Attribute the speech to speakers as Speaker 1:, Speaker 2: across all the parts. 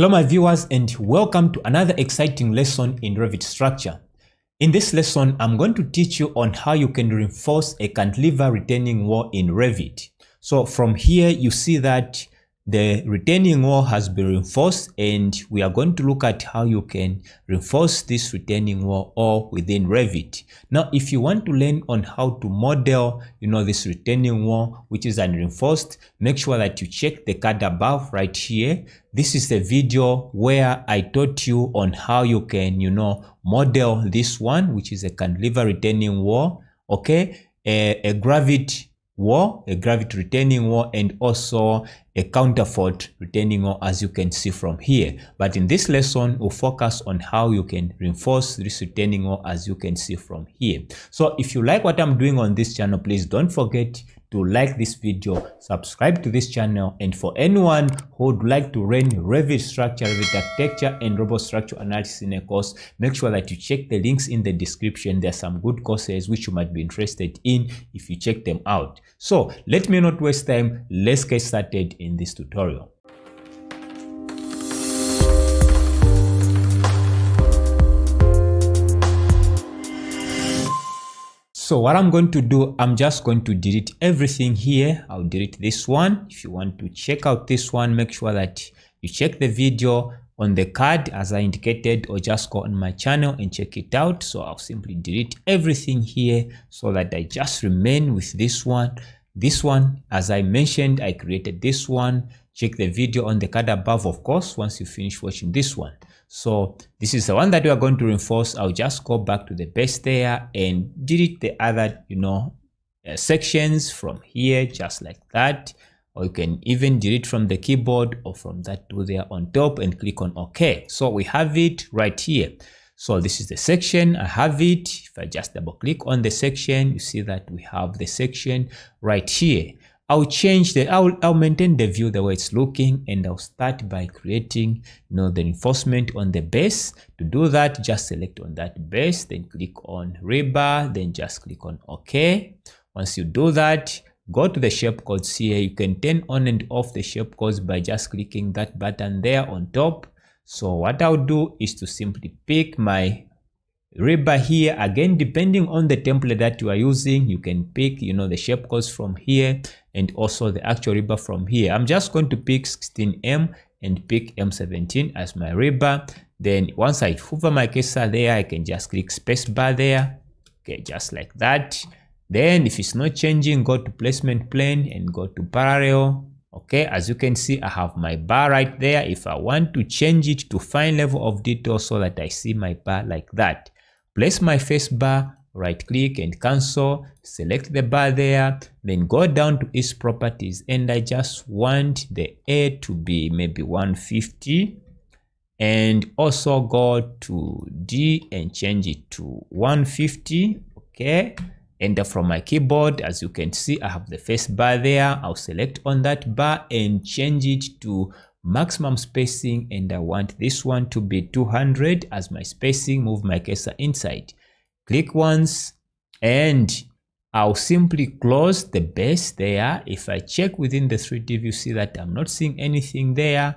Speaker 1: Hello my viewers and welcome to another exciting lesson in Revit structure. In this lesson, I'm going to teach you on how you can reinforce a cantilever retaining wall in Revit. So from here, you see that the retaining wall has been reinforced and we are going to look at how you can reinforce this retaining wall all within Revit. Now, if you want to learn on how to model, you know, this retaining wall, which is unreinforced, make sure that you check the card above right here. This is the video where I taught you on how you can, you know, model this one, which is a cantilever retaining wall, okay? A, a gravity wall, a gravity retaining wall, and also a counterfort retaining wall as you can see from here. But in this lesson, we'll focus on how you can reinforce this retaining wall as you can see from here. So if you like what I'm doing on this channel, please don't forget to like this video, subscribe to this channel, and for anyone who would like to learn Revit structure, Revit architecture, and robot structure analysis in a course, make sure that you check the links in the description. There are some good courses which you might be interested in if you check them out. So let me not waste time. Let's get started in this tutorial. So what I'm going to do, I'm just going to delete everything here. I'll delete this one. If you want to check out this one, make sure that you check the video on the card as I indicated or just go on my channel and check it out. So I'll simply delete everything here so that I just remain with this one. This one, as I mentioned, I created this one. Check the video on the card above, of course, once you finish watching this one. So this is the one that we are going to reinforce. I'll just go back to the base there and delete the other, you know, uh, sections from here, just like that. Or you can even delete from the keyboard or from that tool there on top and click on OK. So we have it right here. So this is the section, I have it. If I just double click on the section, you see that we have the section right here. I'll change the, I'll, I'll maintain the view the way it's looking and I'll start by creating, you know, the reinforcement on the base. To do that, just select on that base, then click on rebar, then just click on OK. Once you do that, go to the shape codes here. You can turn on and off the shape codes by just clicking that button there on top. So what I'll do is to simply pick my rebar here again depending on the template that you are using you can pick you know the shape codes from here and also the actual rebar from here. I'm just going to pick 16m and pick m17 as my rebar then once i hover my cursor there i can just click spacebar there. Okay just like that. Then if it's not changing go to placement plane and go to parallel. Okay as you can see i have my bar right there. If i want to change it to fine level of detail so that i see my bar like that. Place my face bar, right click and cancel, select the bar there, then go down to its properties and I just want the A to be maybe 150 and also go to D and change it to 150, okay? Enter from my keyboard, as you can see, I have the face bar there. I'll select on that bar and change it to maximum spacing and I want this one to be 200 as my spacing move my cursor inside click once and I'll simply close the base there. If I check within the 3d view see that I'm not seeing anything there.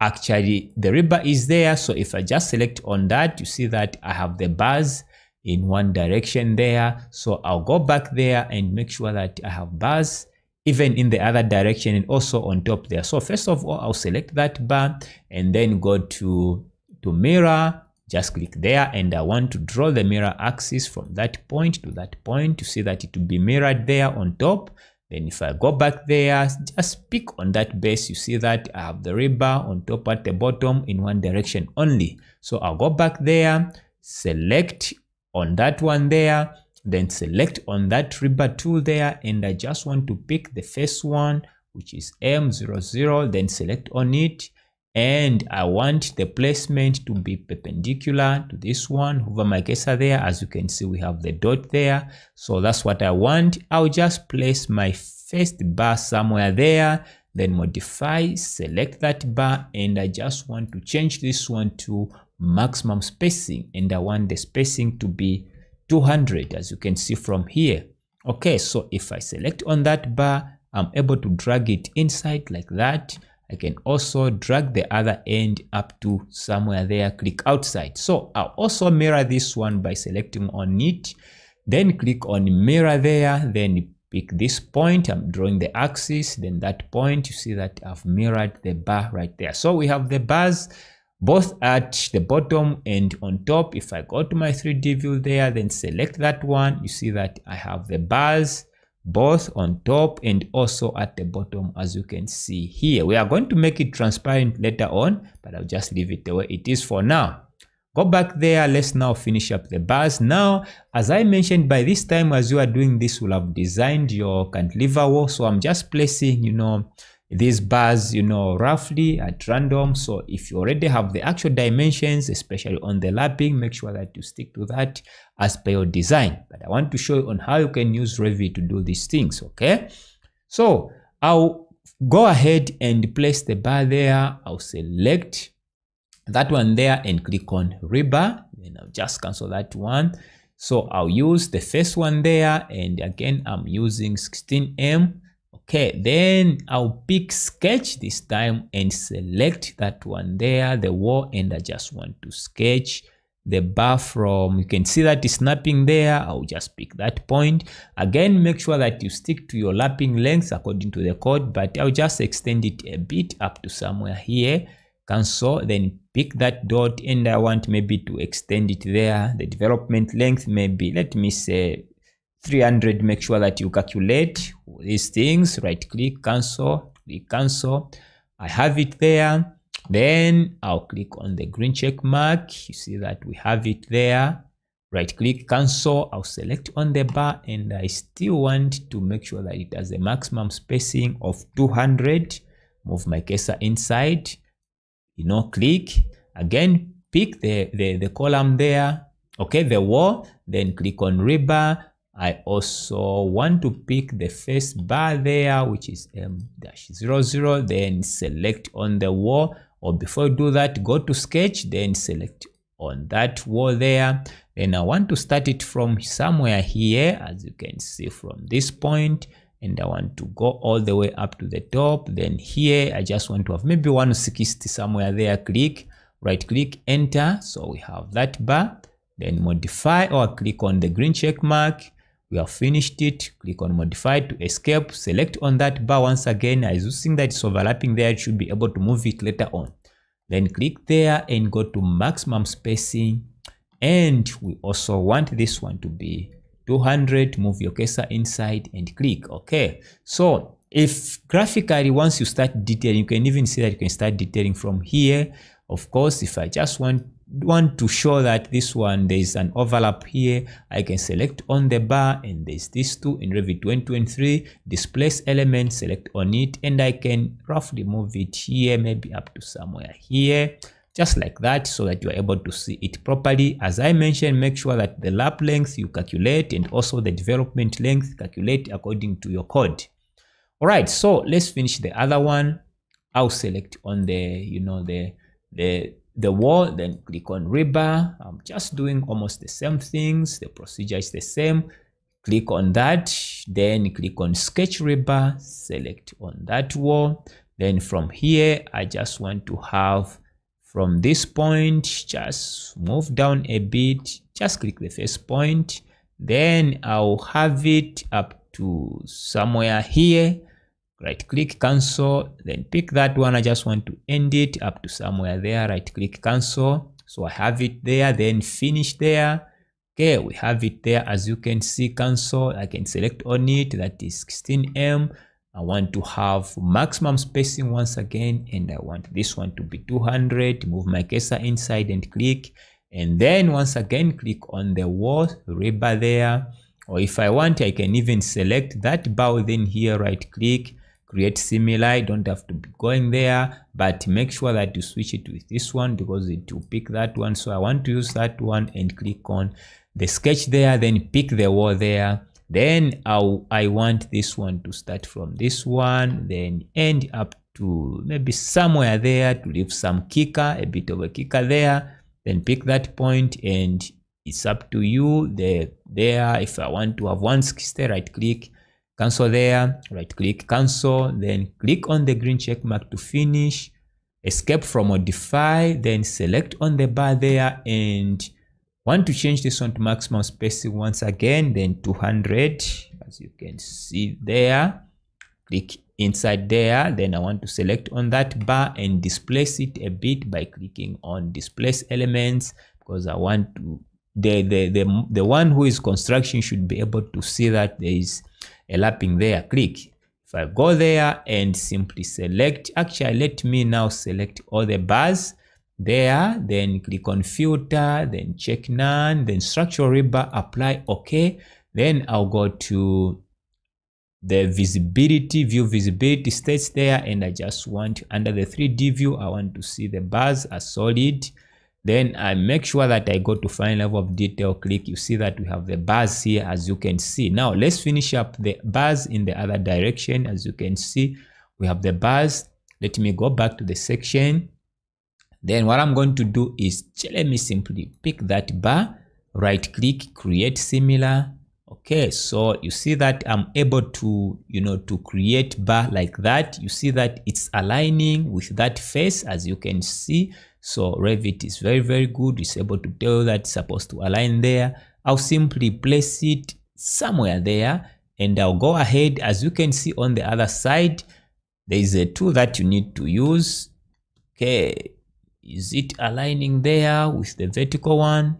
Speaker 1: Actually the rebar is there. So if I just select on that you see that I have the bars in one direction there. So I'll go back there and make sure that I have bars even in the other direction and also on top there. So first of all, I'll select that bar and then go to, to mirror, just click there and I want to draw the mirror axis from that point to that point to see that it will be mirrored there on top. Then if I go back there, just pick on that base, you see that I have the rebar on top at the bottom in one direction only. So I'll go back there, select on that one there, then select on that rebar tool there and I just want to pick the first one which is M00 then select on it and I want the placement to be perpendicular to this one. Hover my cursor there. As you can see we have the dot there. So that's what I want. I'll just place my first bar somewhere there then modify select that bar and I just want to change this one to maximum spacing. And I want the spacing to be 200 as you can see from here. Okay so if i select on that bar i'm able to drag it inside like that I can also drag the other end up to somewhere there, click outside. So I'll also mirror this one by selecting on it, then click on mirror there, then pick this point, I'm drawing the axis, then that point, you see that I've mirrored the bar right there. So we have the bars both at the bottom and on top. If I go to my 3D view there, then select that one, you see that I have the bars both on top and also at the bottom as you can see here. We are going to make it transparent later on but i'll just leave it the way it is for now. Go back there. Let's now finish up the bars. Now as i mentioned by this time as you are doing this will have designed your cantilever wall. So i'm just placing you know these bars you know roughly at random. So if you already have the actual dimensions especially on the lapping make sure that you stick to that as per your design. But i want to show you on how you can use revit to do these things okay? So i'll go ahead and place the bar there. I'll select that one there and click on rebar. Then i'll just cancel that one. So i'll use the first one there. And again i'm using 16m Okay, then I'll pick sketch this time and select that one there, the wall, and I just want to sketch the bar from, you can see that it's snapping there. I'll just pick that point. Again, make sure that you stick to your lapping length according to the code, but I'll just extend it a bit up to somewhere here. Cancel, then pick that dot and I want maybe to extend it there. The development length maybe, let me say 300 make sure that you calculate these things right click cancel click cancel. I have it there. Then i'll click on the green check mark. You see that we have it there. Right click cancel. I'll select on the bar and i still want to make sure that it has a maximum spacing of 200 move my cursor inside. You know click. Again pick the the, the column there. Okay the wall. Then click on rebar I also want to pick the first bar there, which is M-00, then select on the wall, or before you do that, go to sketch, then select on that wall there. Then I want to start it from somewhere here, as you can see from this point. point, and I want to go all the way up to the top. Then here, I just want to have maybe 160 somewhere there, click, right click, enter. So we have that bar, then modify or click on the green check mark we have finished it. Click on modify to escape. Select on that bar once again. As you see that it's overlapping there. It should be able to move it later on. Then click there and go to maximum spacing. And we also want this one to be 200 move your cursor inside and click okay so if graphically once you start detailing you can even see that you can start detailing from here. Of course if i just want want to show that this one there is an overlap here. I can select on the bar and there's these two in revit 2023 displace element select on it and i can roughly move it here maybe up to somewhere here just like that so that you are able to see it properly. As i mentioned make sure that the lap length you calculate and also the development length calculate according to your code. All right so let's finish the other one. I'll select on the you know the the the wall, then click on rebar. I'm just doing almost the same things. The procedure is the same. Click on that, then click on sketch rebar, select on that wall. Then from here, I just want to have from this point, just move down a bit, just click the first point. Then I'll have it up to somewhere here right click cancel then pick that one. I just want to end it up to somewhere there. Right click cancel. So i have it there then finish there. Okay we have it there. As you can see cancel. I can select on it. That is 16m i want to have maximum spacing once again and i want this one to be 200 move my cursor inside and click. And then once again click on the wall rebar there. Or if i want i can even select that bar then here. Right click create similar I don't have to be going there but make sure that you switch it with this one because it will pick that one. So i want to use that one and click on the sketch there then pick the wall there. Then I'll, i want this one to start from this one then end up to maybe somewhere there to leave some kicker a bit of a kicker there. Then pick that point and it's up to you. There there if i want to have 160 right click cancel there right click cancel then click on the green check mark to finish escape from modify then select on the bar there and want to change this one to maximum spacing once again then 200 as you can see there. Click inside there then i want to select on that bar and displace it a bit by clicking on displace elements because i want to the the the, the one who is construction should be able to see that there is a lapping there. Click. If i go there and simply select actually let me now select all the bars there then click on filter then check none then structural rebar apply okay then i'll go to the visibility view visibility states there and i just want under the 3d view i want to see the bars are solid then I make sure that I go to fine level of detail click. You see that we have the bars here as you can see. Now let's finish up the bars in the other direction. As you can see we have the bars. Let me go back to the section. Then what I'm going to do is let me simply pick that bar right click create similar okay so you see that i'm able to you know to create bar like that you see that it's aligning with that face as you can see so Revit is very, very good. It's able to tell that it's supposed to align there. I'll simply place it somewhere there and I'll go ahead. As you can see on the other side, there is a tool that you need to use. Okay, is it aligning there with the vertical one?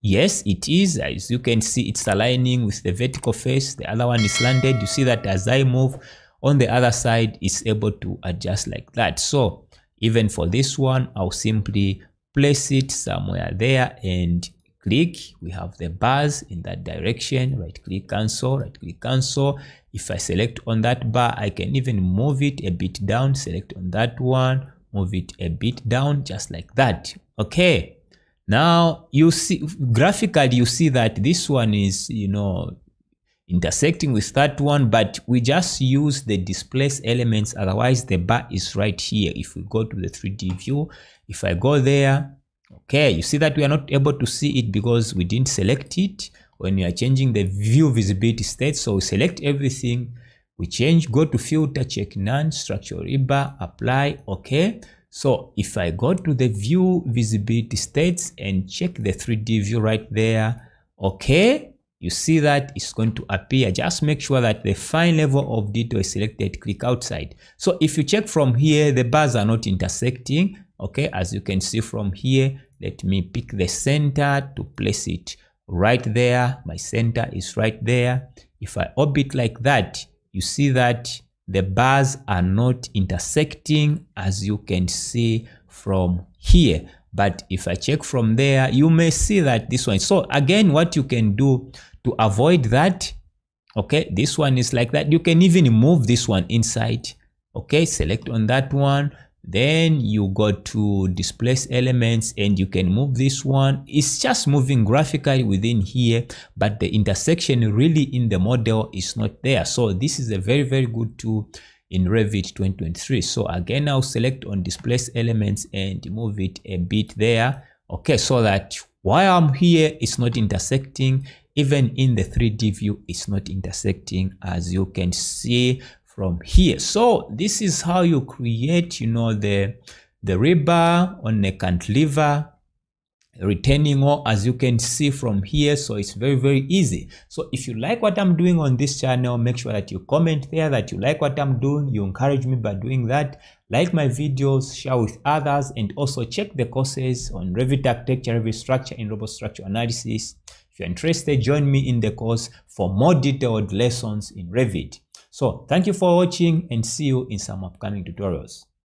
Speaker 1: Yes, it is. As you can see, it's aligning with the vertical face. The other one is landed. You see that as I move on the other side, it's able to adjust like that. So even for this one, I'll simply place it somewhere there and click. We have the bars in that direction. Right click cancel, right click cancel. If I select on that bar, I can even move it a bit down, select on that one, move it a bit down just like that. Okay. Now you see graphically, you see that this one is, you know, intersecting with that one but we just use the displace elements. Otherwise the bar is right here. If we go to the 3d view if i go there okay you see that we are not able to see it because we didn't select it. When we are changing the view visibility state so select everything we change go to filter check none structural rebar apply okay? So if i go to the view visibility states and check the 3d view right there okay? You see that it's going to appear. Just make sure that the fine level of detail is selected. Click outside. So if you check from here the bars are not intersecting okay? As you can see from here let me pick the center to place it right there. My center is right there. If i orbit like that you see that the bars are not intersecting as you can see from here. But if i check from there you may see that this one. So again what you can do to avoid that okay this one is like that. You can even move this one inside okay? Select on that one then you go to displace elements and you can move this one. It's just moving graphically within here but the intersection really in the model is not there. So this is a very very good tool in Revit 2023 so again I'll select on displace elements and move it a bit there. Okay so that while I'm here it's not intersecting. Even in the 3D view, it's not intersecting as you can see from here. So this is how you create, you know, the, the rebar on a cantilever retaining wall as you can see from here. So it's very very easy. So if you like what i'm doing on this channel make sure that you comment there that you like what i'm doing. You encourage me by doing that. Like my videos share with others and also check the courses on revit architecture revit structure and robot structure analysis. If you're interested, join me in the course for more detailed lessons in Revit. So thank you for watching and see you in some upcoming tutorials.